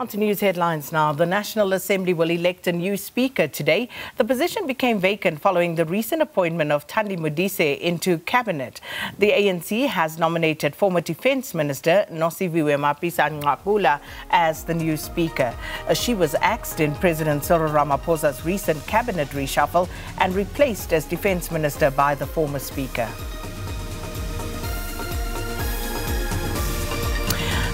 On to news headlines now. The National Assembly will elect a new speaker today. The position became vacant following the recent appointment of Thandi Modise into cabinet. The ANC has nominated former Defence Minister Nosiviwe Mapisa-Nqakula as the new speaker. Uh, she was axed in President Cyril Ramaphosa's recent cabinet reshuffle and replaced as Defence Minister by the former speaker.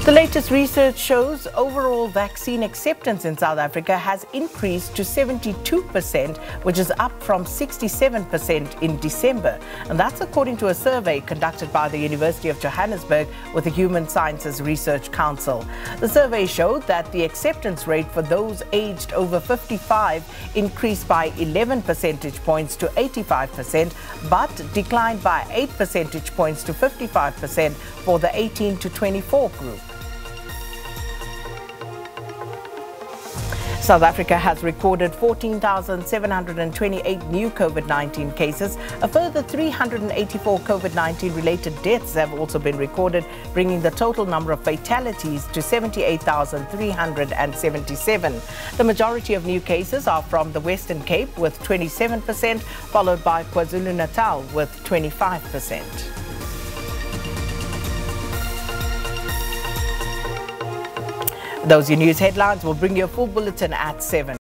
The latest research shows overall vaccine acceptance in South Africa has increased to 72%, which is up from 67% in December. And that's according to a survey conducted by the University of Johannesburg with the Human Sciences Research Council. The survey showed that the acceptance rate for those aged over 55 increased by 11 percentage points to 85%, but declined by 8 percentage points to 55% for the 18 to 24 group. South Africa has recorded 14,728 new COVID 19 cases. A further 384 COVID 19 related deaths have also been recorded, bringing the total number of fatalities to 78,377. The majority of new cases are from the Western Cape with 27%, followed by KwaZulu Natal with 25%. Those are your news headlines. We'll bring you a full bulletin at 7.